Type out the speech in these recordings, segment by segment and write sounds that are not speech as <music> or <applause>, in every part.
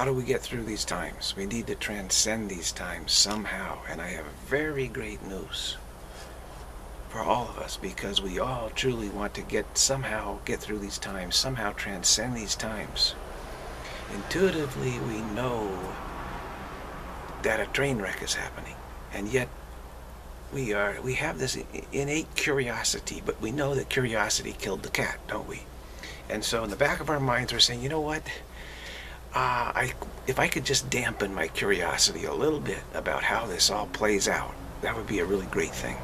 how do we get through these times? We need to transcend these times somehow. And I have very great news for all of us because we all truly want to get somehow get through these times, somehow transcend these times. Intuitively, we know that a train wreck is happening, and yet we are we have this innate curiosity, but we know that curiosity killed the cat, don't we? And so in the back of our minds, we're saying, you know what? Uh, I, if I could just dampen my curiosity a little bit about how this all plays out, that would be a really great thing.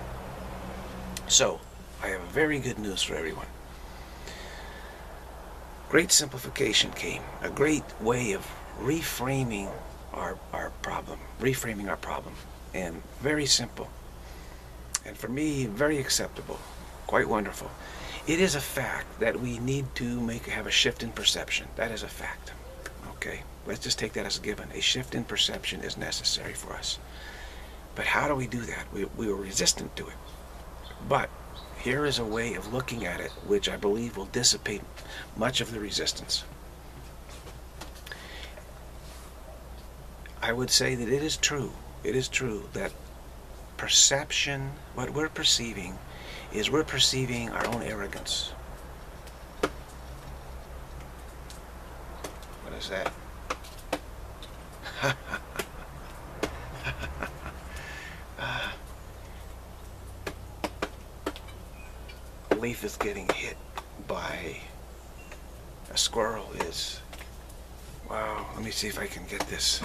So, I have very good news for everyone. Great simplification came, a great way of reframing our, our problem, reframing our problem, and very simple. And for me, very acceptable, quite wonderful. It is a fact that we need to make have a shift in perception. That is a fact. Okay, let's just take that as a given. A shift in perception is necessary for us. But how do we do that? We, we were resistant to it. But here is a way of looking at it which I believe will dissipate much of the resistance. I would say that it is true, it is true that perception, what we're perceiving, is we're perceiving our own arrogance. Is that? uh, <laughs> leaf is getting hit by a squirrel is wow let me see if I can get this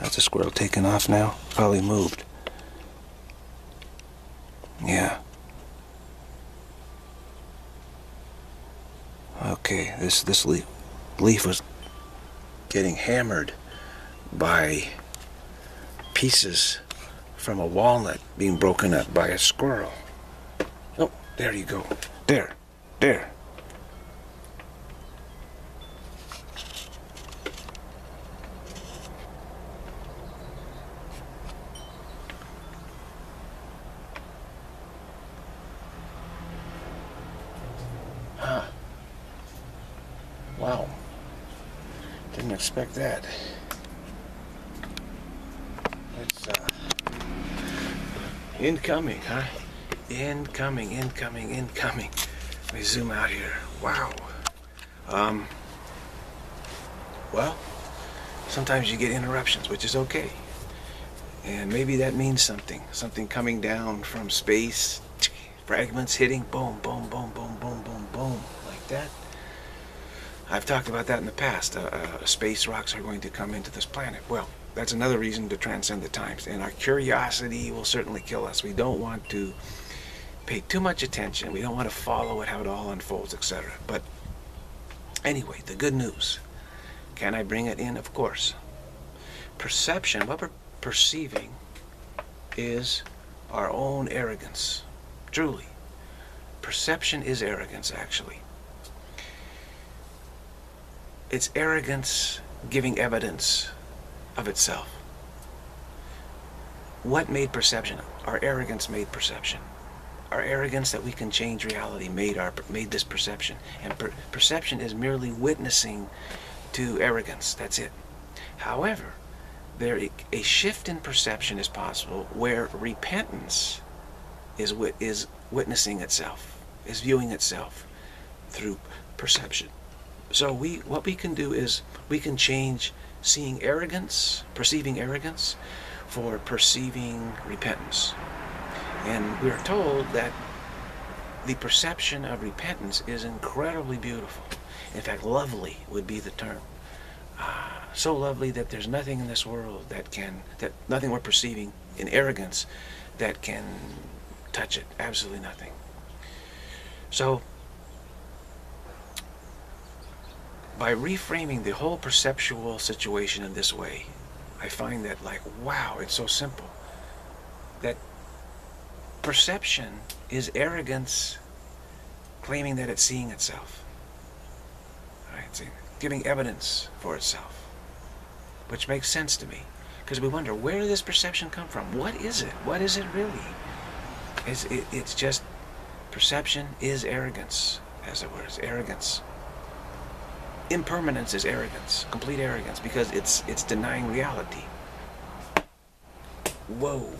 That's a squirrel taking off now. Probably moved. Yeah. Okay, this this leaf leaf was getting hammered by pieces from a walnut being broken up by a squirrel. Oh, there you go. There. There. That. It's uh, incoming, huh? Incoming, incoming, incoming. Let me zoom out here. Wow. Um. Well, sometimes you get interruptions, which is okay. And maybe that means something. Something coming down from space, fragments hitting, boom, boom, boom, boom, boom, boom, boom, like that. I've talked about that in the past. Uh, uh, space rocks are going to come into this planet. Well, that's another reason to transcend the times. And our curiosity will certainly kill us. We don't want to pay too much attention. We don't want to follow it, how it all unfolds, etc. But anyway, the good news. Can I bring it in? Of course. Perception, what we're perceiving, is our own arrogance. Truly. Perception is arrogance, actually. It's arrogance giving evidence of itself. What made perception? Our arrogance made perception. Our arrogance that we can change reality made our made this perception. And per perception is merely witnessing to arrogance. That's it. However, there a shift in perception is possible where repentance is is witnessing itself, is viewing itself through perception. So we, what we can do is we can change seeing arrogance, perceiving arrogance, for perceiving repentance. And we're told that the perception of repentance is incredibly beautiful. In fact, lovely would be the term. Uh, so lovely that there's nothing in this world that can, that nothing we're perceiving in arrogance that can touch it. Absolutely nothing. So by reframing the whole perceptual situation in this way, I find that like, wow, it's so simple. That perception is arrogance claiming that it's seeing itself. Right? Giving evidence for itself. Which makes sense to me. Because we wonder, where did this perception come from? What is it? What is it really? It's, it, it's just, perception is arrogance, as it were. It's arrogance. Impermanence is arrogance, complete arrogance, because it's, it's denying reality. Whoa.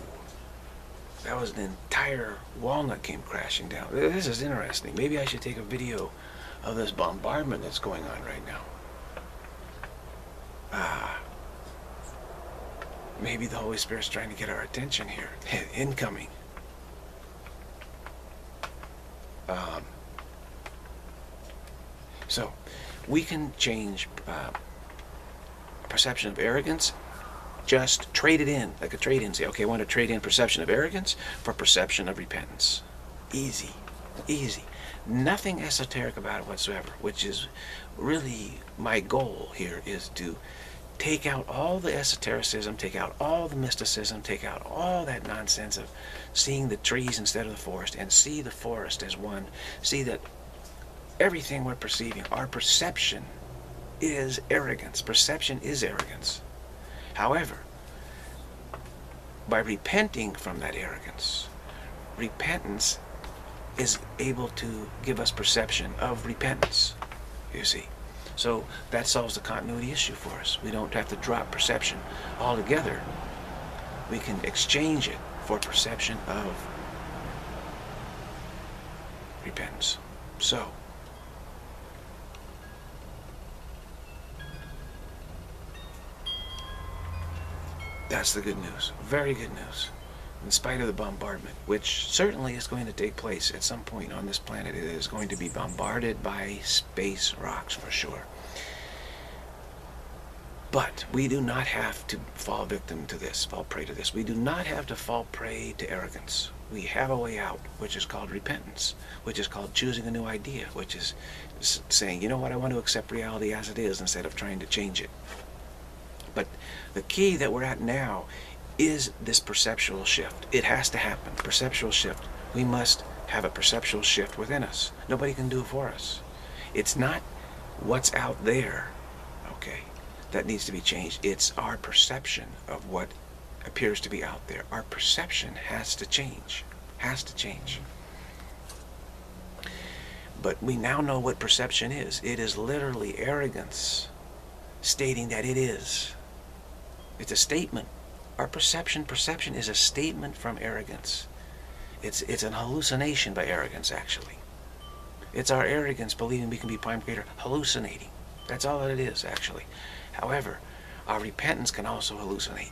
That was an entire walnut came crashing down. This is interesting. Maybe I should take a video of this bombardment that's going on right now. Ah. Maybe the Holy Spirit's trying to get our attention here. <laughs> Incoming. Um, so, we can change uh, perception of arrogance just trade it in, like a trade-in. Say, okay, I want to trade in perception of arrogance for perception of repentance. Easy, easy. Nothing esoteric about it whatsoever, which is really my goal here is to take out all the esotericism, take out all the mysticism, take out all that nonsense of seeing the trees instead of the forest, and see the forest as one. See that everything we're perceiving, our perception is arrogance. Perception is arrogance. However, by repenting from that arrogance, repentance is able to give us perception of repentance, you see. So that solves the continuity issue for us. We don't have to drop perception altogether. We can exchange it for perception of repentance. So, That's the good news. Very good news. In spite of the bombardment, which certainly is going to take place at some point on this planet, it is going to be bombarded by space rocks for sure. But we do not have to fall victim to this, fall prey to this. We do not have to fall prey to arrogance. We have a way out, which is called repentance, which is called choosing a new idea, which is saying, you know what, I want to accept reality as it is instead of trying to change it. But the key that we're at now is this perceptual shift. It has to happen. Perceptual shift. We must have a perceptual shift within us. Nobody can do it for us. It's not what's out there, okay, that needs to be changed. It's our perception of what appears to be out there. Our perception has to change. Has to change. But we now know what perception is. It is literally arrogance stating that it is. It's a statement. Our perception, perception is a statement from arrogance. It's, it's an hallucination by arrogance, actually. It's our arrogance believing we can be prime creator hallucinating. That's all that it is, actually. However, our repentance can also hallucinate.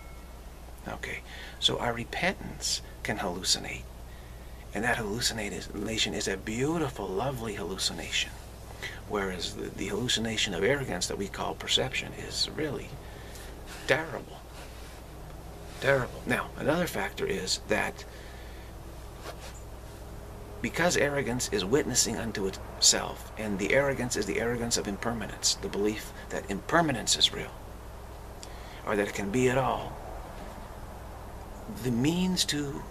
Okay, so our repentance can hallucinate. And that hallucination is a beautiful, lovely hallucination. Whereas the, the hallucination of arrogance that we call perception is really terrible. Terrible. Now, another factor is that because arrogance is witnessing unto itself, and the arrogance is the arrogance of impermanence, the belief that impermanence is real, or that it can be at all, the means to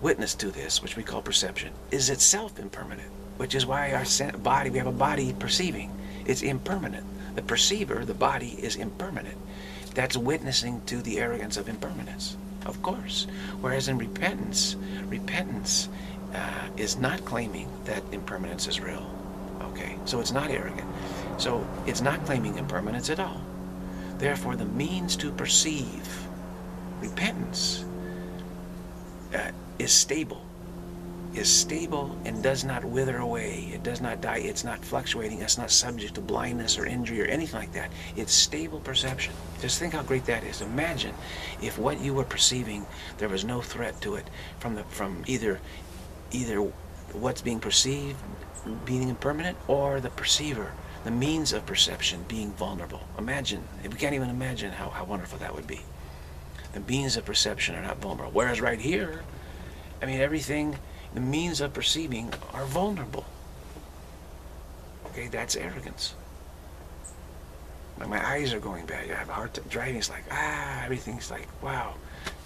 witness to this, which we call perception, is itself impermanent, which is why our body, we have a body perceiving. It's impermanent. The perceiver, the body, is impermanent. That's witnessing to the arrogance of impermanence, of course. Whereas in repentance, repentance uh, is not claiming that impermanence is real. Okay, so it's not arrogant. So it's not claiming impermanence at all. Therefore, the means to perceive repentance uh, is stable is stable and does not wither away. It does not die. It's not fluctuating. It's not subject to blindness or injury or anything like that. It's stable perception. Just think how great that is. Imagine if what you were perceiving, there was no threat to it from the from either either what's being perceived being impermanent or the perceiver, the means of perception being vulnerable. Imagine, we can't even imagine how, how wonderful that would be. The means of perception are not vulnerable. Whereas right here, I mean, everything the means of perceiving are vulnerable. Okay, that's arrogance. Like my eyes are going bad. I have a hard time driving. It's like, ah, everything's like, wow.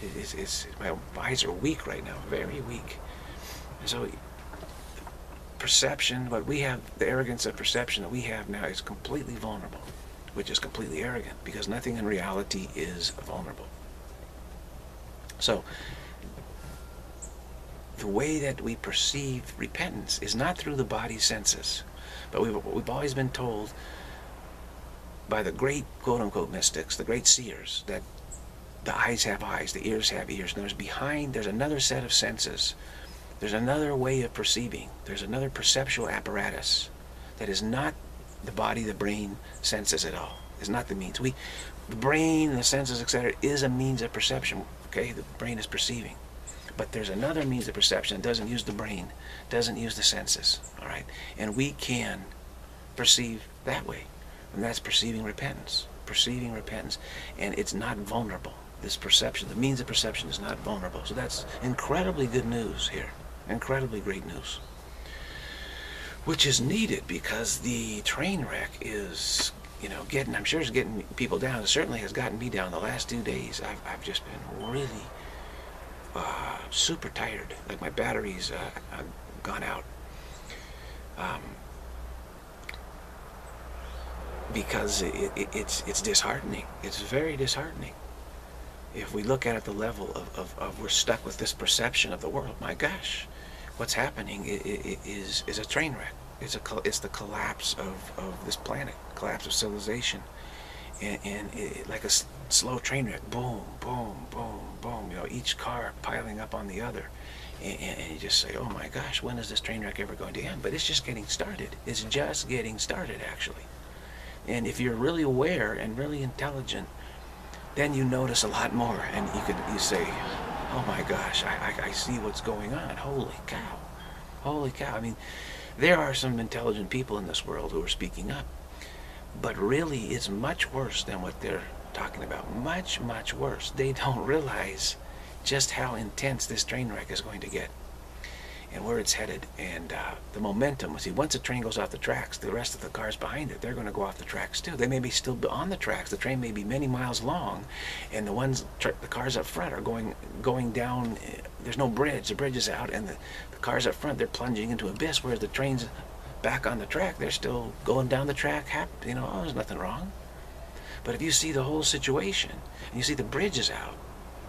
it's, it's, my eyes are weak right now, very weak. So perception, what we have, the arrogance of perception that we have now is completely vulnerable, which is completely arrogant because nothing in reality is vulnerable. So, the way that we perceive repentance is not through the body senses, but we've, we've always been told by the great quote-unquote mystics, the great seers, that the eyes have eyes, the ears have ears, and there's behind, there's another set of senses. There's another way of perceiving. There's another perceptual apparatus that is not the body, the brain, senses at all. Is not the means. We, the brain, the senses, etc., is a means of perception. Okay, the brain is perceiving. But there's another means of perception that doesn't use the brain, doesn't use the senses. All right, and we can perceive that way, and that's perceiving repentance. Perceiving repentance, and it's not vulnerable. This perception, the means of perception, is not vulnerable. So that's incredibly good news here. Incredibly great news which is needed because the train wreck is, you know, getting, I'm sure it's getting people down. It certainly has gotten me down the last two days. I've, I've just been really uh, super tired. Like my batteries uh, gone out. Um, because it, it, it's, it's disheartening. It's very disheartening. If we look at it the level of, of, of we're stuck with this perception of the world, my gosh, what's happening is, is a train wreck. It's, a, it's the collapse of, of this planet, collapse of civilization. And, and it, like a slow train wreck, boom, boom, boom, boom, you know, each car piling up on the other. And, and, you just say, oh my gosh, when is this train wreck ever going to end? But it's just getting started. It's just getting started, actually. And if you're really aware and really intelligent, then you notice a lot more. And you could you say, oh my gosh, I, I, I see what's going on. Holy cow. Holy cow. I mean, there are some intelligent people in this world who are speaking up. But really, it's much worse than what they're talking about. Much, much worse. They don't realize just how intense this train wreck is going to get and where it's headed and uh, the momentum. See, once the train goes off the tracks, the rest of the cars behind it, they're going to go off the tracks too. They may be still on the tracks. The train may be many miles long, and the ones, the cars up front are going going down. Eh, there's no bridge. The bridge is out, and the, the cars up front they're plunging into abyss. Whereas the trains back on the track, they're still going down the track. You know, oh, there's nothing wrong. But if you see the whole situation, and you see the bridge is out,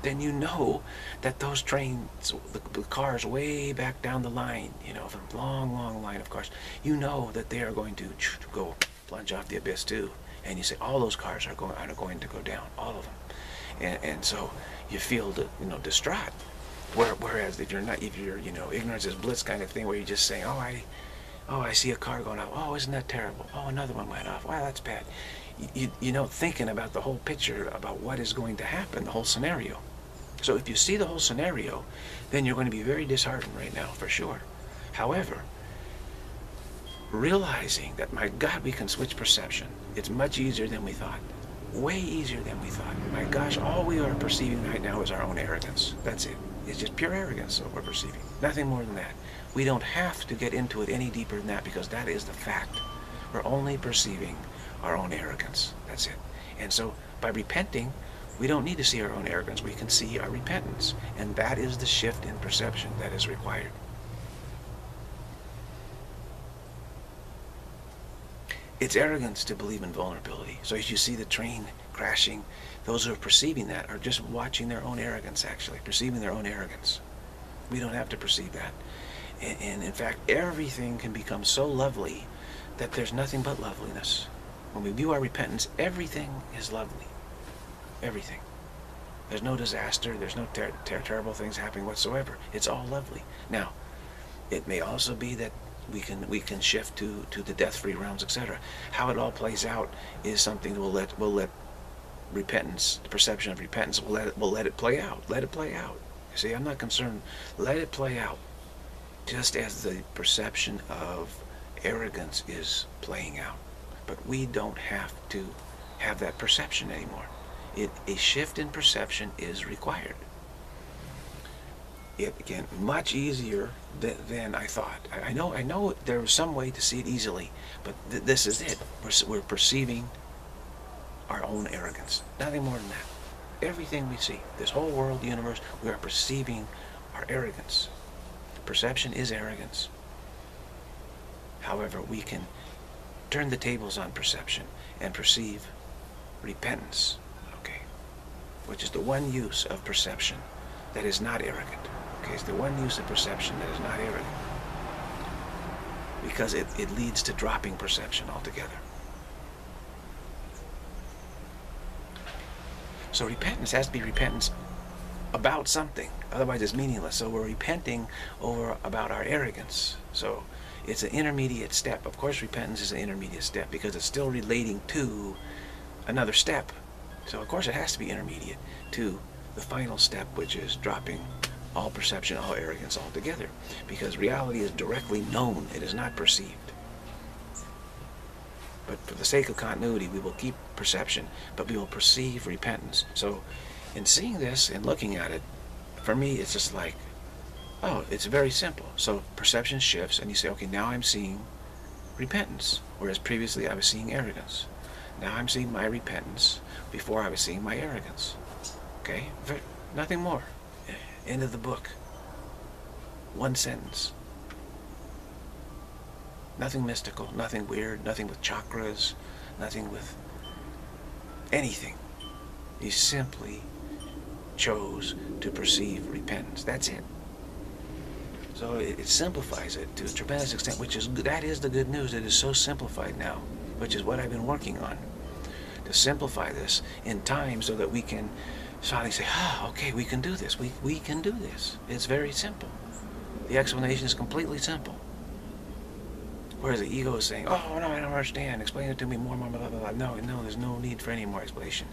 then you know that those trains, the, the, cars way back down the line, you know, from long, long line of cars, you know that they are going to <sniffs> go plunge off the abyss too. And you say all those cars are going are going to go down, all of them. And, and so you feel, you know, distraught. Whereas if you're not, if you're, you know, ignorance is bliss kind of thing, where you just say, oh, I, oh, I see a car going off. Oh, isn't that terrible? Oh, another one went off. Wow, that's bad. You, you know, thinking about the whole picture about what is going to happen, the whole scenario. So if you see the whole scenario, then you're going to be very disheartened right now, for sure. However, realizing that, my God, we can switch perception. It's much easier than we thought. Way easier than we thought. My gosh, all we are perceiving right now is our own arrogance. That's it. It's just pure arrogance that we're perceiving. Nothing more than that. We don't have to get into it any deeper than that because that is the fact. We're only perceiving our own arrogance. That's it. And so by repenting, we don't need to see our own arrogance. We can see our repentance. And that is the shift in perception that is required. It's arrogance to believe in vulnerability. So as you see the train crashing, those who are perceiving that are just watching their own arrogance, actually, perceiving their own arrogance. We don't have to perceive that. And, and in fact, everything can become so lovely that there's nothing but loveliness. When we view our repentance, everything is lovely. Everything. There's no disaster. There's no ter ter terrible things happening whatsoever. It's all lovely. Now, it may also be that we can we can shift to to the death-free realms, etc. How it all plays out is something that we'll let we'll let repentance, the perception of repentance, we'll let it we'll let it play out. Let it play out. You see, I'm not concerned. Let it play out, just as the perception of arrogance is playing out. But we don't have to have that perception anymore it, a shift in perception is required. It again much easier than, than I thought. I, I, know I know there was some way to see it easily, but th this is it. We're, we're perceiving our own arrogance. Nothing more than that. Everything we see, this whole world, the universe, we are perceiving our arrogance. Perception is arrogance. However, we can turn the tables on perception and perceive repentance okay, which is the one use of perception that is not arrogant. Okay, it's the one use of perception that is not arrogant. Because it, it leads to dropping perception altogether. So repentance has to be repentance about something. Otherwise it's meaningless. So we're repenting over about our arrogance. So it's an intermediate step. Of course repentance is an intermediate step because it's still relating to another step. So of course it has to be intermediate to the final step which is dropping all perception, all arrogance altogether. Because reality is directly known. It is not perceived. But for the sake of continuity, we will keep perception, but we will perceive repentance. So in seeing this and looking at it, for me, it's just like, oh, it's very simple. So perception shifts, and you say, okay, now I'm seeing repentance, whereas previously I was seeing arrogance. Now I'm seeing my repentance before I was seeing my arrogance. Okay? Nothing more. End of the book. One sentence. Nothing mystical, nothing weird, nothing with chakras, nothing with anything. He simply chose to perceive repentance. That's it. So it, it, simplifies it to a tremendous extent, which is good that is the good news. It is so simplified now, which is what I've been working on to simplify this in time so that we can finally say, oh, okay, we can do this. We we can do this. It's very simple. The explanation is completely simple. Whereas the ego is saying, oh, no, I don't understand. Explain it to me more, more, blah, blah, blah. No, no, there's no need for any more explanation.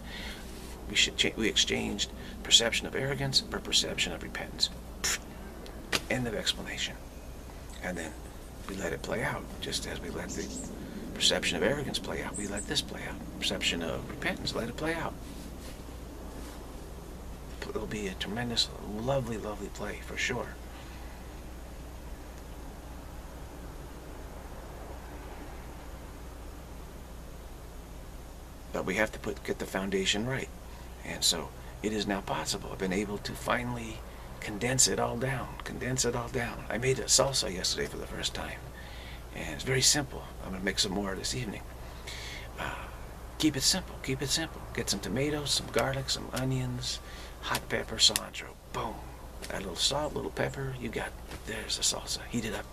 We should we exchanged perception of arrogance for perception of repentance. End of explanation. And then we let it play out, just as we let the perception of arrogance play out. We let this play out. Perception of repentance, let it play out. It'll be a tremendous, lovely, lovely play for sure. But we have to put get the foundation right. And so it is now possible. I've been able to finally condense it all down, condense it all down. I made a salsa yesterday for the first time. And it's very simple. I'm going to make some more this evening. Uh, keep it simple, keep it simple. Get some tomatoes, some garlic, some onions, hot pepper, cilantro. Boom. Add a little salt, a little pepper. You got, there's the salsa. Heat it up.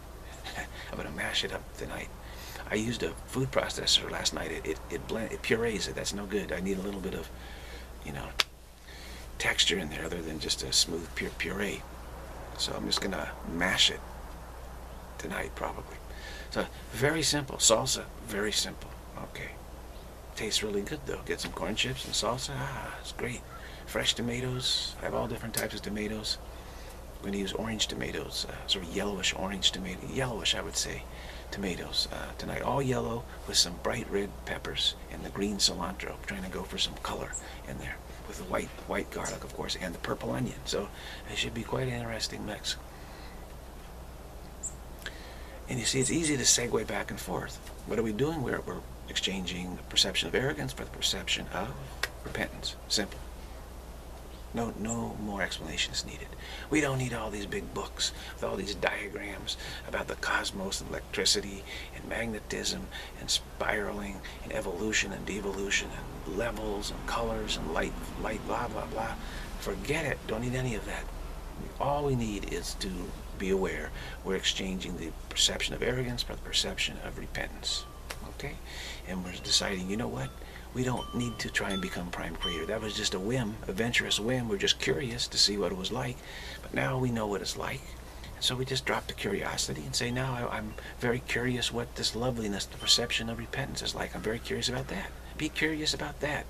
<laughs> I'm going to mash it up tonight. I used a food processor last night. It, it, it, blend, it purees it. That's no good. I need a little bit of, you know, texture in there other than just a smooth pure puree. So I'm just going to mash it tonight probably. So very simple. Salsa, very simple. Okay. Tastes really good though. Get some corn chips and salsa. Ah, it's great. Fresh tomatoes. I have all different types of tomatoes. I'm going to use orange tomatoes, uh, sort of yellowish orange tomato, yellowish I would say, tomatoes uh, tonight. All yellow with some bright red peppers and the green cilantro. I'm trying to go for some color in there with the white white garlic, of course, and the purple onion. So it should be quite an interesting mix. And you see, it's easy to segue back and forth. What are we doing? We're, we're exchanging the perception of arrogance for the perception of repentance. Simple. No, no more explanations needed. We don't need all these big books with all these diagrams about the cosmos and electricity and magnetism and spiraling and evolution and devolution and levels and colors and light, light, blah, blah, blah. Forget it. Don't need any of that. All we need is to be aware we're exchanging the perception of arrogance for the perception of repentance. Okay? And we're deciding, you know what? We don't need to try and become prime creator. That was just a whim, a venturous whim. We're just curious to see what it was like. But now we know what it's like. And so we just drop the curiosity and say, now I, am very curious what this loveliness, the perception of repentance is like. I'm very curious about that. Be curious about that.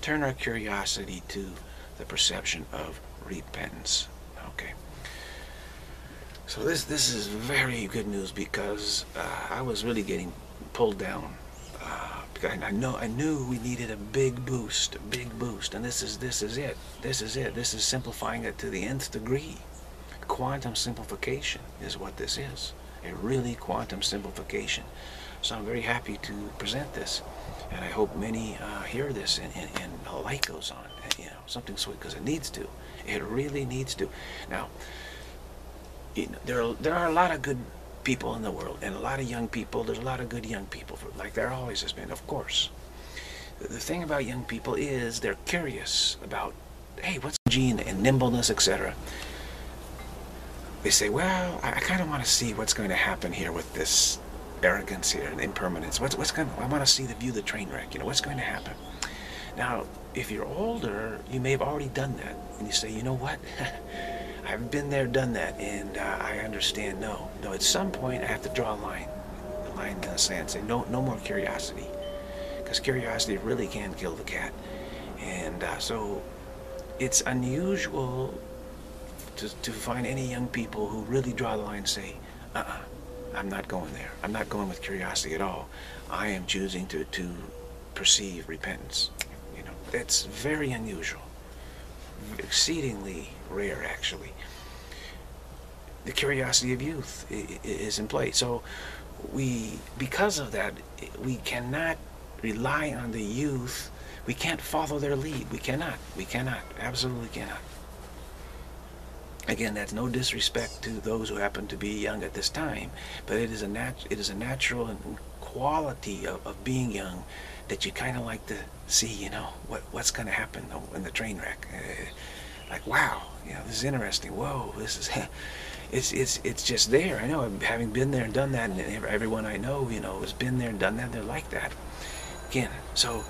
Turn our curiosity to the perception of repentance. Okay. So this this is very good news because uh, I was really getting pulled down I know I knew we needed a big boost, a big boost, and this is this is it. This is it. This is simplifying it to the nth degree. Quantum simplification is what this is. A really quantum simplification. So I'm very happy to present this, and I hope many uh, hear this and, and, and a light goes on. You know, something sweet because it needs to. It really needs to. Now, you know, there are there are a lot of good people in the world and a lot of young people there's a lot of good young people like there always has been of course the thing about young people is they're curious about hey what's gene and nimbleness, etc. They say, well, I, I kind of want to see what's going to happen here with this arrogance here and impermanence. What's, what's going I want to see the view the train wreck, you know, what's going to happen? Now, if you're older, you may have already done that. And you say, you know what? <laughs> I've been there, done that, and uh, I understand. No, no, at some point I have to draw a line, a line in the sand, say, no, no more curiosity. Because curiosity really can kill the cat. And uh, so it's unusual to, to find any young people who really draw the line and say, uh-uh, I'm not going there. I'm not going with curiosity at all. I am choosing to, to perceive repentance. You know, that's very unusual. Exceedingly rare, actually. The curiosity of youth is in play. So we, because of that, we cannot rely on the youth. We can't follow their lead. We cannot. We cannot. Absolutely cannot. Again, that's no disrespect to those who happen to be young at this time, but it is a nat it is a natural quality of, of being young that you kind of like to see, you know, what what's going to happen in the train wreck. Uh, like, wow, you know, this is interesting. Whoa, this is, <laughs> it's it's it's just there. I know, having been there and done that, and everyone I know, you know, has been there and done that. They're like that. Again, so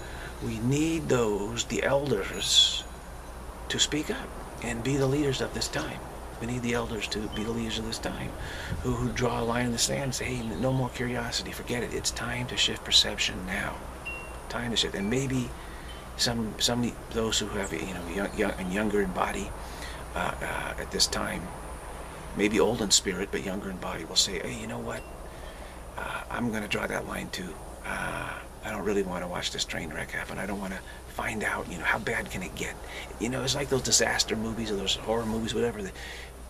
we need those, the elders, to speak up and be the leaders of this time. We need the elders to be the leaders of this time, who, who draw a line in the sand and say, hey, no more curiosity, forget it. It's time to shift perception now. Time to shift. And maybe some some those who have you know young, young and younger in body uh, uh, at this time, maybe old in spirit but younger in body, will say, hey, you know what? Uh, I'm going to draw that line too. Uh, I don't really want to watch this train wreck happen. I don't want to find out, you know, how bad can it get? You know, it's like those disaster movies or those horror movies, whatever.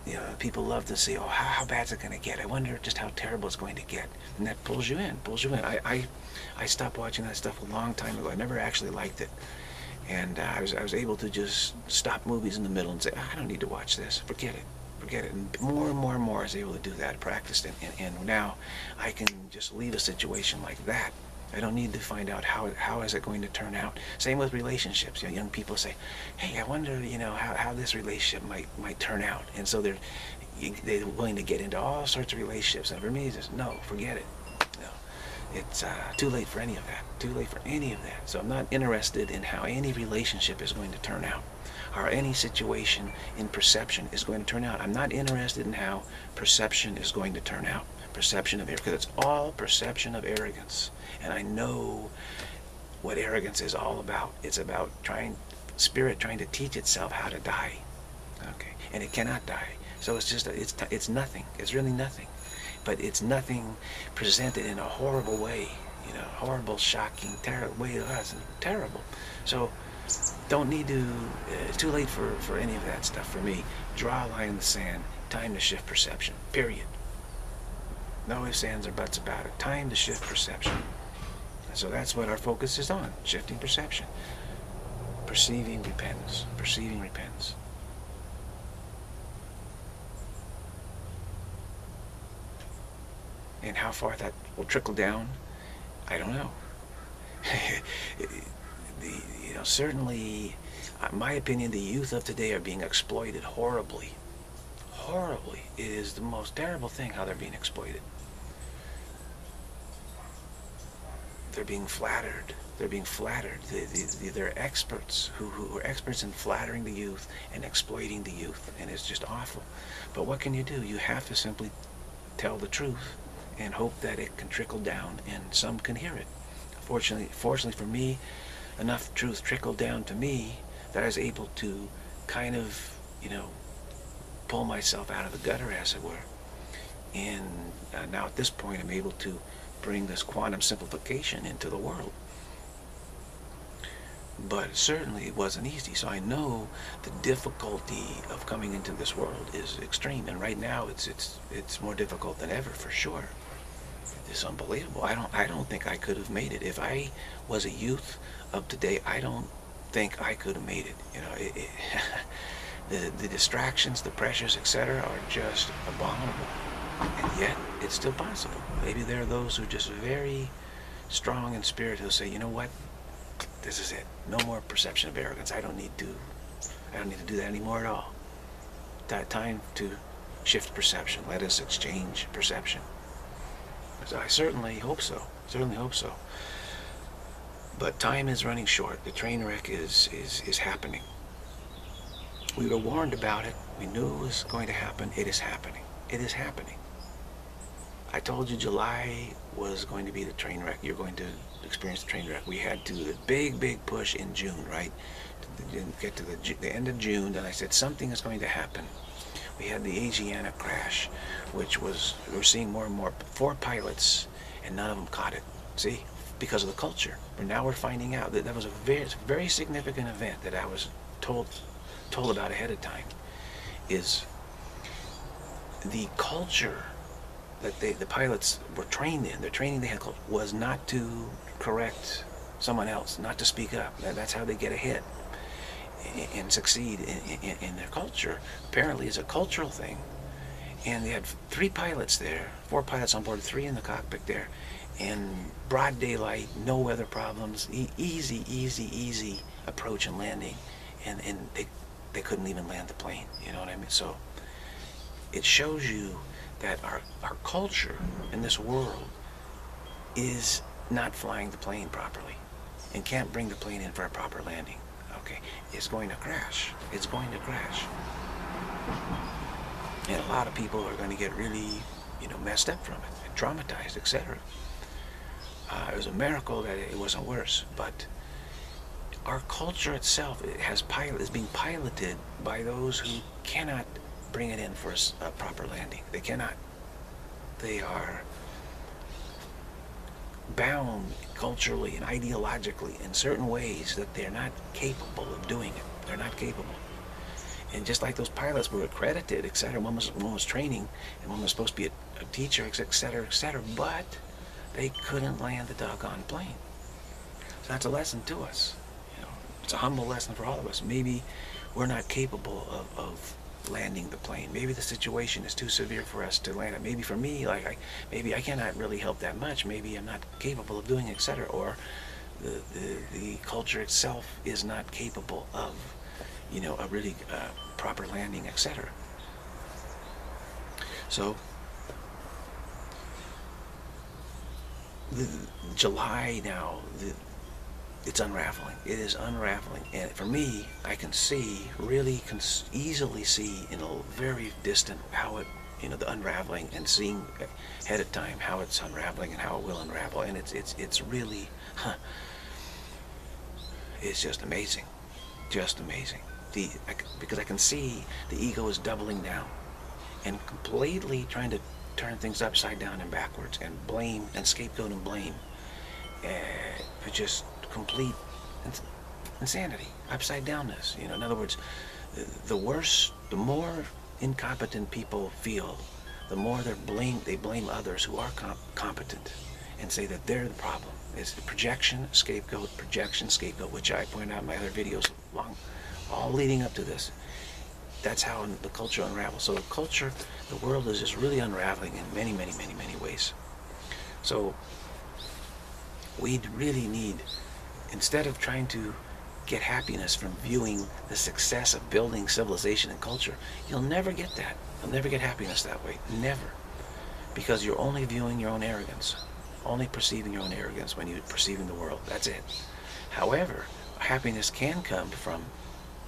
You know, people love to see, oh, how, how bad is it going to get? I wonder just how terrible it's going to get. And that pulls you in, pulls you in. I, I, I stopped watching that stuff a long time ago. I never actually liked it. And uh, I, was, I was able to just stop movies in the middle and say, I don't need to watch this. Forget it. Forget it. And more and more and more I was able to do that, practiced it. And, and now I can just leave a situation like that I don't need to find out how how is it going to turn out. Same with relationships. You know, young people say, "Hey, I wonder, you know, how, how this relationship might might turn out," and so they're they're willing to get into all sorts of relationships. And for me, it's just no, forget it. No, it's uh, too late for any of that. Too late for any of that. So I'm not interested in how any relationship is going to turn out, or any situation in perception is going to turn out. I'm not interested in how perception is going to turn out perception of arrogance. Because it's all perception of arrogance. And I know what arrogance is all about. It's about trying, spirit trying to teach itself how to die. Okay, and it cannot die. So it's just, it's, it's nothing. It's really nothing. But it's nothing presented in a horrible way. You know, horrible, shocking, terrible way us. Terrible. So don't need to, uh, it's too late for, for any of that stuff for me. Draw a line in the sand. Time to shift perception. Period. No ifs, ands, or buts about it. Time to shift perception. So that's what our focus is on, shifting perception. Perceiving repentance. Perceiving repentance. And how far that will trickle down, I don't know. <laughs> the, you know, certainly, in my opinion, the youth of today are being exploited horribly horribly. It is the most terrible thing how they're being exploited. They're being flattered. They're being flattered. They, they, they're experts who, who are experts in flattering the youth and exploiting the youth. And it's just awful. But what can you do? You have to simply tell the truth and hope that it can trickle down and some can hear it. Fortunately, fortunately for me, enough truth trickled down to me that I was able to kind of, you know, pull myself out of the gutter, as it were. And uh, now at this point, I'm able to bring this quantum simplification into the world. But certainly it wasn't easy. So I know the difficulty of coming into this world is extreme. And right now it's it's it's more difficult than ever for sure. It's unbelievable. I don't I don't think I could have made it. If I was a youth of today, I don't think I could have made it. You know, it, it <laughs> the, the distractions, the pressures, etc. are just abominable. And yet, it's still possible. Maybe there are those who are just very strong in spirit who'll say, you know what, this is it. No more perception of arrogance. I don't need to, I don't need to do that anymore at all. That time to shift perception. Let us exchange perception. I certainly hope so. Certainly hope so. But time is running short. The train wreck is, is, is happening. We were warned about it. We knew it was going to happen. It is happening. It is happening. I told you July was going to be the train wreck. You're going to experience the train wreck. We had to do the big, big push in June, right? To get to the, the end of June, and I said something is going to happen. We had the Asiana crash, which was we're seeing more and more. Four pilots, and none of them caught it. See, because of the culture. But now we're finding out that that was a very, very significant event that I was told told about ahead of time. Is the culture that they, the pilots were trained in, the training they had was not to correct someone else, not to speak up. That's how they get ahead and succeed in, in, in their culture. Apparently, it's a cultural thing. And they had three pilots there, four pilots on board, three in the cockpit there, in broad daylight, no weather problems, e easy, easy, easy approach and landing, and and they they couldn't even land the plane. You know what I mean? So it shows you that our, our culture in this world is not flying the plane properly and can't bring the plane in for a proper landing. Okay, it's going to crash. It's going to crash. And a lot of people are going to get really, you know, messed up from it, traumatized, etc. Uh, it was a miracle that it wasn't worse, but our culture itself it has pilot is being piloted by those who cannot bring it in for a, a proper landing. They cannot. They are bound culturally and ideologically in certain ways that they're not capable of doing it. They're not capable. And just like those pilots were accredited, etc., one was, one was training and one was supposed to be a, a teacher, etc., etc., but they couldn't land the doggone plane. So that's a lesson to us. You know, it's a humble lesson for all of us. Maybe we're not capable of, of landing the plane. Maybe the situation is too severe for us to land it. Maybe for me, like I, maybe I cannot really help that much. Maybe I'm not capable of doing, etc. Or the, the the culture itself is not capable of, you know, a really uh, proper landing, etc. So the July now, the, it's unraveling. It is unraveling. And for me, I can see, really can easily see in a very distant how it, you know, the unraveling and seeing ahead of time how it's unraveling and how it will unravel. And it's, it's, it's really, huh, it's just amazing. Just amazing. The, I, because I can see the ego is doubling down and completely trying to turn things upside down and backwards and blame and scapegoat and blame uh, for just complete insanity, upside downness. You know, in other words, the worse, the more incompetent people feel, the more they blame they blame others who are comp competent, and say that they're the problem. It's the projection, scapegoat, projection, scapegoat, which I point out in my other videos, long, all leading up to this. That's how the culture unravels. So the culture, the world is just really unraveling in many, many, many, many ways. So we really need instead of trying to get happiness from viewing the success of building civilization and culture, you'll never get that. You'll never get happiness that way. Never. Because you're only viewing your own arrogance. Only perceiving your own arrogance when you're perceiving the world. That's it. However, happiness can come from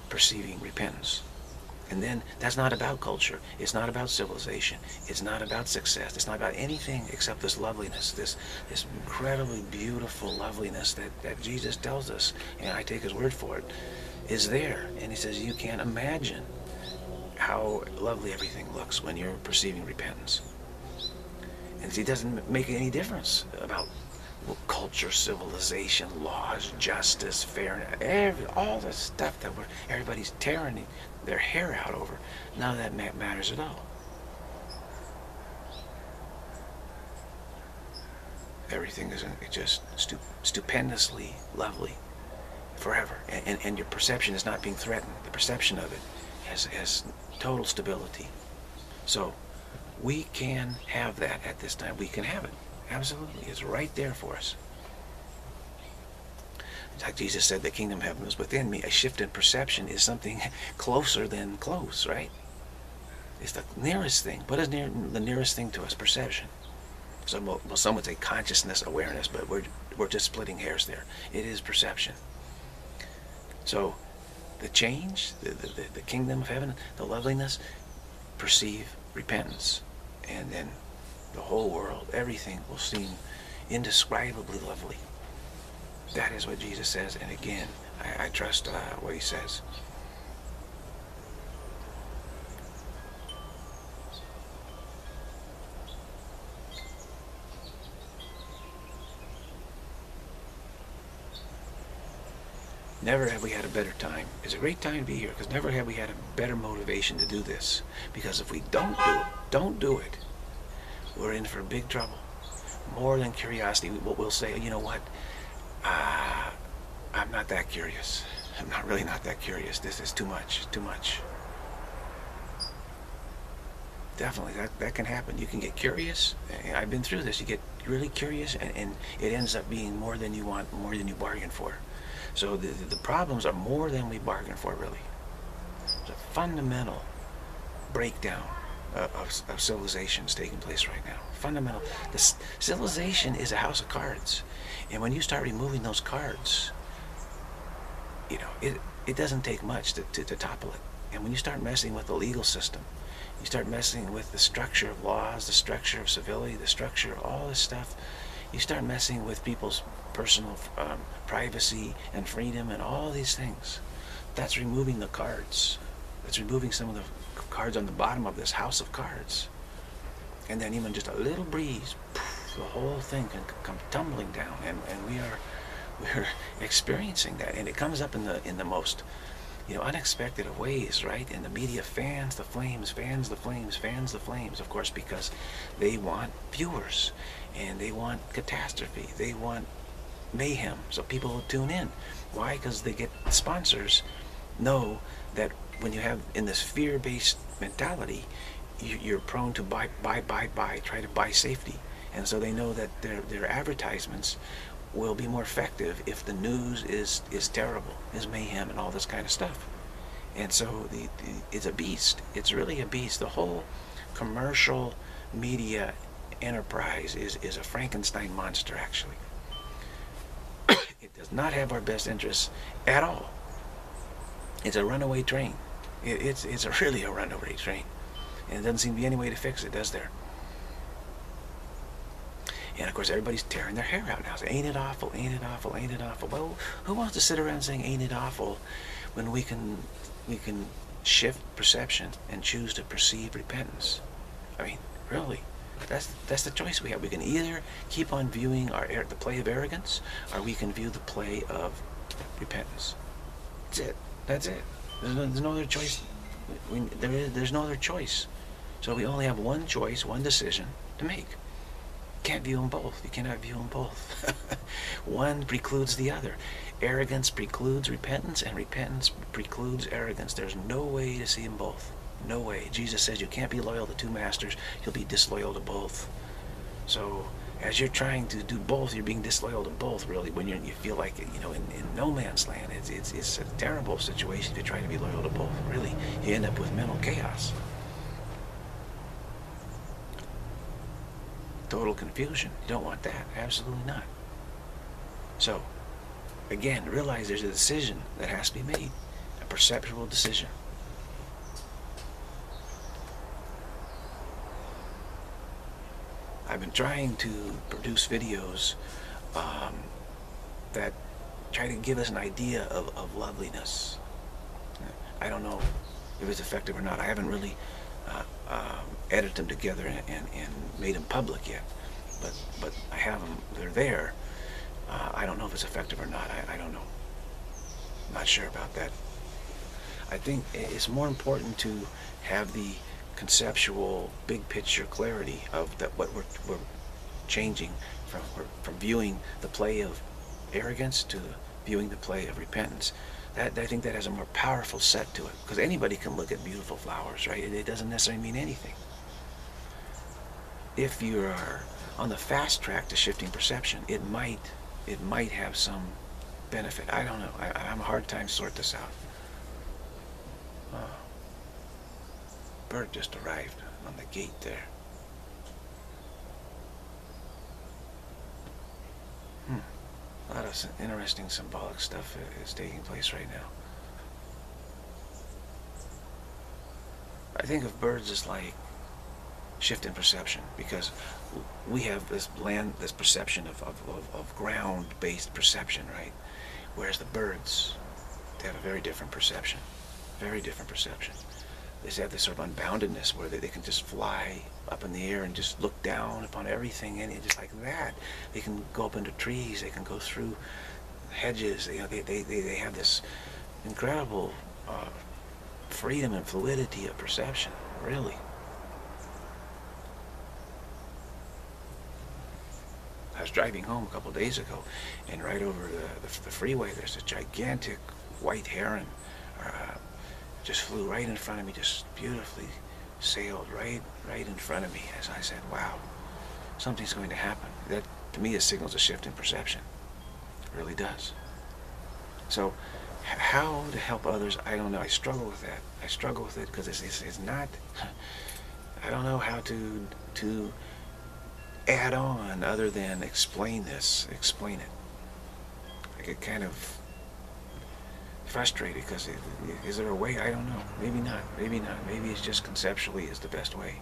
perceiving repentance. And then that's not about culture. It's not about civilization. It's not about success. It's not about anything except this loveliness, this this incredibly beautiful loveliness that, that Jesus tells us, and I take his word for it, is there. And he says you can't imagine how lovely everything looks when you're perceiving repentance. And it doesn't make any difference about culture, civilization, laws, justice, fairness, every, all the stuff that we're, everybody's tearing their hair out over. None of that matters at all. Everything is uh, just stu stupendously lovely forever. And, and, and, your perception is not being threatened. The perception of it has, has total stability. So we can have that at this time. We can have it. Absolutely. It's right there for us. Like Jesus said, the kingdom of heaven is within me. A shift in perception is something <laughs> closer than close, right? It's the nearest thing. What is near the nearest thing to us? Perception. So, well, some would say consciousness, awareness, but we're we're just splitting hairs there. It is perception. So, the change, the, the, the kingdom of heaven, the loveliness, perceive repentance, and then the whole world, everything will seem indescribably lovely. That is what Jesus says, and again, I, I trust uh, what he says. Never have we had a better time. It's a great time to be here because never have we had a better motivation to do this. Because if we don't do it, don't do it, we're in for big trouble. More than curiosity, what we'll say, you know what, uh, I'm not that curious. I'm not really not that curious. This is too much, too much. Definitely, that, that can happen. You can get curious. I've been through this. You get really curious, and, and it ends up being more than you want, more than you bargain for. So the, the problems are more than we bargained for, really. It's a fundamental breakdown of, of, civilizations taking place right now. Fundamental. This civilization is a house of cards. And when you start removing those cards, you know, it, it doesn't take much to, to, to topple it. And when you start messing with the legal system, you start messing with the structure of laws, the structure of civility, the structure of all this stuff, you start messing with people's personal um, privacy and freedom and all these things. That's removing the cards. That's removing some of the cards on the bottom of this house of cards. And then even just a little breeze, poof, the whole thing can come tumbling down. And, and we are <laughs> we're experiencing that. And it comes up in the in the most you know, unexpected of ways, right? And the media fans the flames, fans the flames, fans the flames, of course, because they want viewers and they want catastrophe. They want mayhem, so people will tune in. Why? Because they get sponsors know that when you have in this fear-based mentality, you, are prone to buy, buy, buy, buy, try to buy safety. And so they know that their, their advertisements will be more effective if the news is, is terrible, is mayhem and all this kind of stuff. And so the, the, it's a beast. It's really a beast. The whole commercial media enterprise is, is a Frankenstein monster, actually. <coughs> it does not have our best interests at all. It's a runaway train. It, it's, it's a really a runaway train. And it doesn't seem to be any way to fix it, does there? And of course, everybody's tearing their hair out now. Saying, ain't it awful? Ain't it awful? Ain't it awful? Well, who wants to sit around saying, ain't it awful, when we can, we can shift perception and choose to perceive repentance? I mean, really, that's that's the choice we have. We can either keep on viewing our er, the play of arrogance, or we can view the play of repentance. That's it. That's it. There's no, there's no other choice. We, there is, there's no other choice. So we only have one choice, one decision to make can't view them both. You cannot view them both. <laughs> One precludes the other. Arrogance precludes repentance, and repentance precludes arrogance. There's no way to see them both. No way. Jesus says you can't be loyal to two masters. You'll be disloyal to both. So as you're trying to do both, you're being disloyal to both, really, when you you feel like, you know, in, in no man's land. It's, it's, it's a terrible situation to try to be loyal to both. Really, you end up with mental chaos. Total confusion. You don't want that. Absolutely not. So, again, realize there's a decision that has to be made, a perceptual decision. I've been trying to produce videos um, that try to give us an idea of, of loveliness. I don't know if it's effective or not. I haven't really um, edited them together and, and, and, made them public yet. But, but I have them, they're there. Uh, I don't know if it's effective or not. I, I don't know. not sure about that. I think it's more important to have the conceptual big picture clarity of that what we're, we're changing from, from viewing the play of arrogance to viewing the play of repentance that, I think that has a more powerful set to it. Because anybody can look at beautiful flowers, right? It doesn't necessarily mean anything. If you are on the fast track to shifting perception, it might, it might have some benefit? I don't know. I, have a hard time sort this out. Uh, bird just arrived on the gate there. A lot of interesting symbolic stuff is taking place right now. I think of birds as like shift in perception because we have this land, this perception of, of, of, of ground-based perception, right? Whereas the birds, they have a very different perception, very different perception. They have this sort of unboundedness where they, they can just fly up in the air and just look down upon everything and just like that. They can go up into trees, they can go through hedges, you know, they, they, they, they have this incredible uh, freedom and fluidity of perception, really. I was driving home a couple days ago, and right over the, the, the freeway, there's a gigantic white heron. Uh, just flew right in front of me, just beautifully sailed right, right in front of me. As I said, "Wow, something's going to happen." That, to me, it signals a shift in perception. It really does. So, how to help others, I don't know. I struggle with that. I struggle with it because it's, it's, it's not. I don't know how to to add on other than explain this, explain it. I get kind of frustrated because is there a way? I don't know. Maybe not. Maybe not. Maybe it's just conceptually is the best way.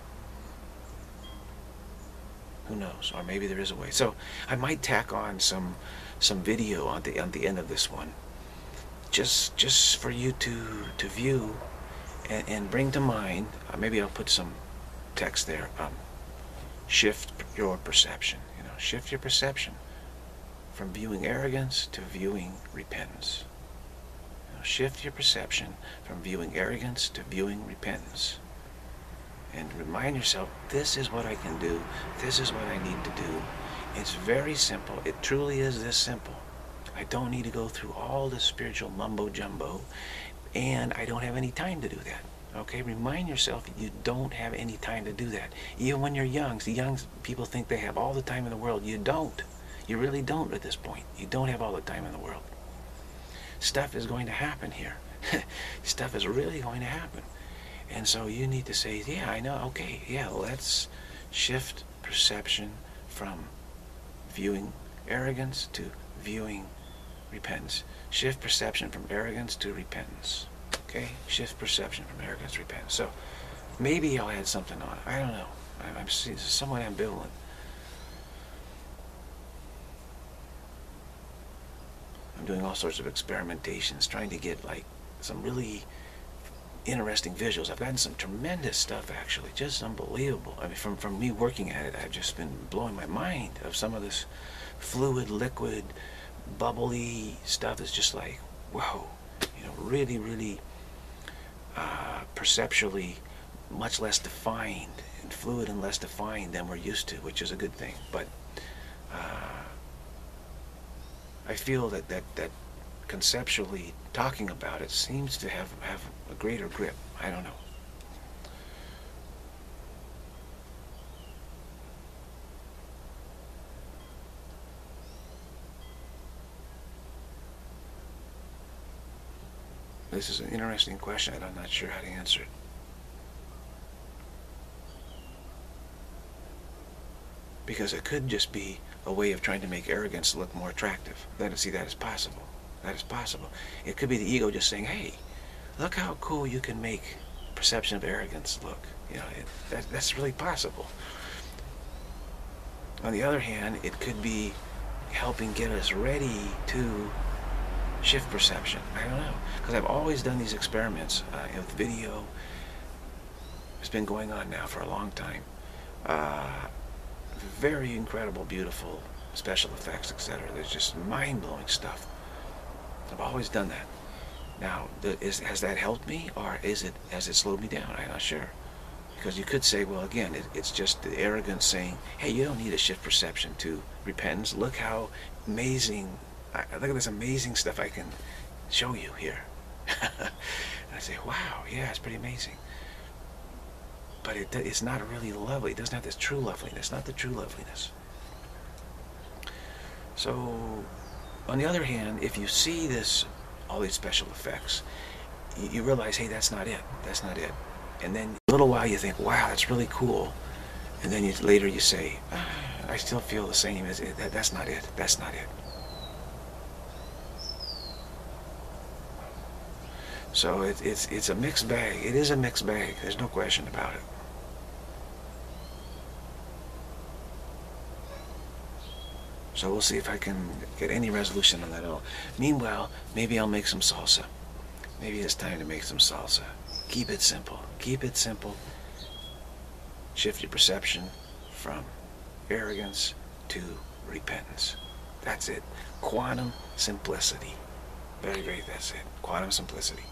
Who knows? Or maybe there is a way. So I might tack on some some video on the on the end of this one, just just for you to to view and, and bring to mind. Uh, maybe I'll put some text there. Um, shift your perception. You know, shift your perception from viewing arrogance to viewing repentance. Shift your perception from viewing arrogance to viewing repentance. And remind yourself, this is what I can do. This is what I need to do. It's very simple. It truly is this simple. I don't need to go through all the spiritual mumbo jumbo, and I don't have any time to do that. Okay, remind yourself you don't have any time to do that. Even when you're young, see, young people think they have all the time in the world. You don't. You really don't at this point. You don't have all the time in the world. Stuff is going to happen here. <laughs> Stuff is really going to happen. And so you need to say, yeah, I know, okay, yeah, let's shift perception from viewing arrogance to viewing repentance. Shift perception from arrogance to repentance. Okay? Shift perception from arrogance to repentance. So maybe I'll add something on. I don't know. I'm somewhat ambivalent. I'm doing all sorts of experimentations, trying to get like some really interesting visuals. I've gotten some tremendous stuff actually, just unbelievable. I mean, from, from me working at it, I've just been blowing my mind of some of this fluid, liquid, bubbly stuff. It's just like, whoa, you know, really, really uh, perceptually much less defined and fluid and less defined than we're used to, which is a good thing. But uh, I feel that, that, that conceptually talking about it seems to have, have a greater grip. I don't know. This is an interesting question and I'm not sure how to answer it. Because it could just be a way of trying to make arrogance look more attractive. Let us see that is possible. That is possible. It could be the ego just saying, hey, look how cool you can make perception of arrogance look. You know, it, that, that's really possible. On the other hand, it could be helping get us ready to shift perception. I don't know. Because I've always done these experiments uh, with video. It's been going on now for a long time. Uh, very incredible, beautiful special effects, etc. There's just mind-blowing stuff. I've always done that. Now, is, has that helped me, or is it has it slowed me down? I'm not sure. Because you could say, well, again, it, it's just the arrogance saying, hey, you don't need to shift perception to repentance. Look how amazing I, look at this amazing stuff I can show you here. <laughs> I say, wow, yeah, it's pretty amazing. But it, it's not really lovely. It doesn't have this true loveliness, not the true loveliness. So, on the other hand, if you see this, all these special effects, you, you realize, hey, that's not it. That's not it. And then a little while you think, wow, that's really cool. And then you, later you say, ah, I still feel the same as it. That, that's not it. That's not it. So it, it's it's a mixed bag. It is a mixed bag. There's no question about it. So we'll see if I can get any resolution on that at all. Meanwhile, maybe I'll make some salsa. Maybe it's time to make some salsa. Keep it simple. Keep it simple. Shift your perception from arrogance to repentance. That's it. Quantum simplicity. Very great, that's it. Quantum simplicity.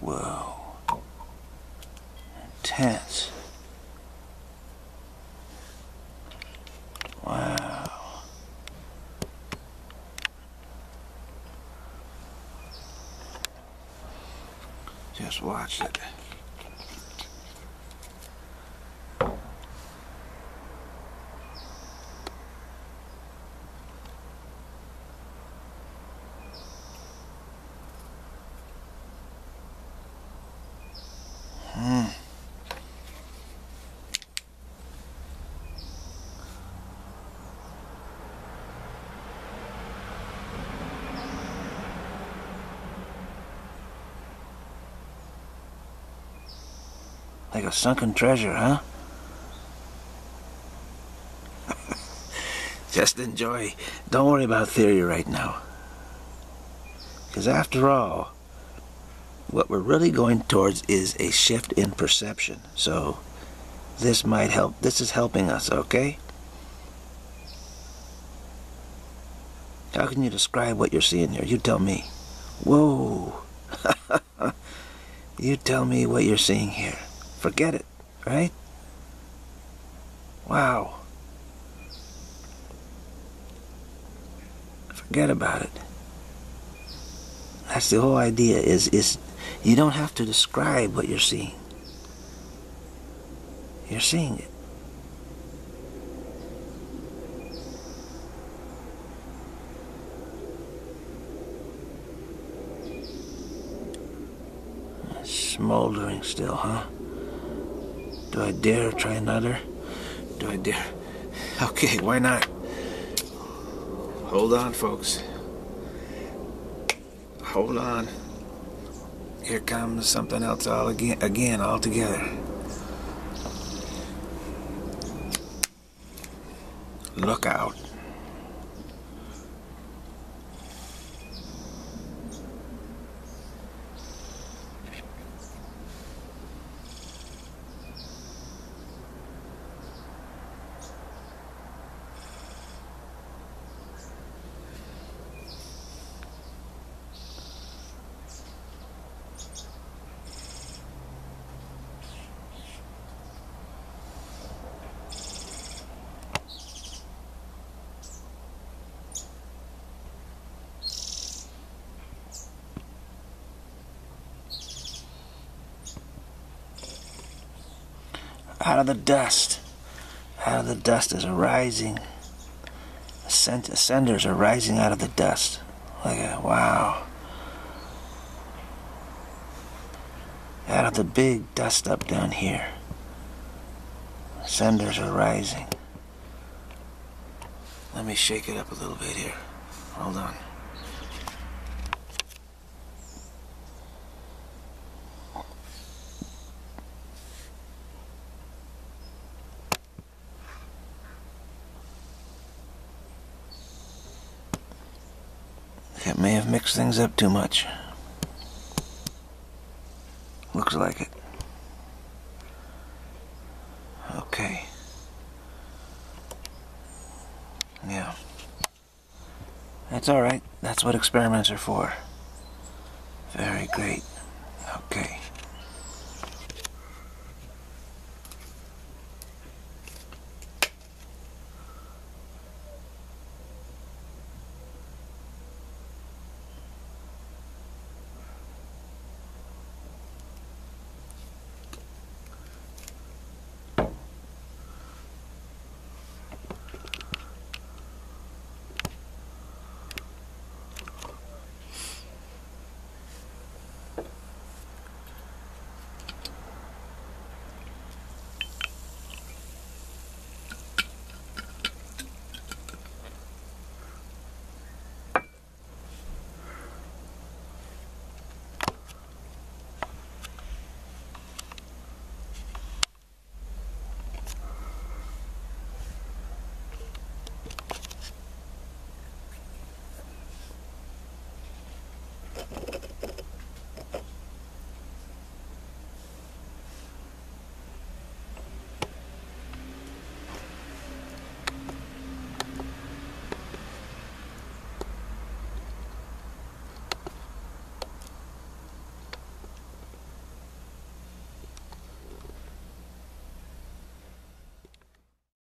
Whoa. Intense. Wow. Just watch it. Like a sunken treasure, huh? <laughs> Just enjoy. Don't worry about theory right now. Because after all, what we're really going towards is a shift in perception. So this might help. This is helping us, okay? How can you describe what you're seeing here? You tell me. Whoa. <laughs> you tell me what you're seeing here. Forget it, right? Wow. Forget about it. That's the whole idea is is you don't have to describe what you're seeing. You're seeing it. Smoldering still, huh? Do I dare try another? Do I dare? Okay, why not? Hold on, folks. Hold on. Here comes something else all again, again all together. Look out. Out of the dust. Out of the dust is arising. Ascenders are rising out of the dust. Like a wow. Out of the big dust up down here. Ascenders are rising. Let me shake it up a little bit here. Hold on. It things up too much. Looks like it. Okay. Yeah. That's alright. That's what experiments are for. Very great. Okay.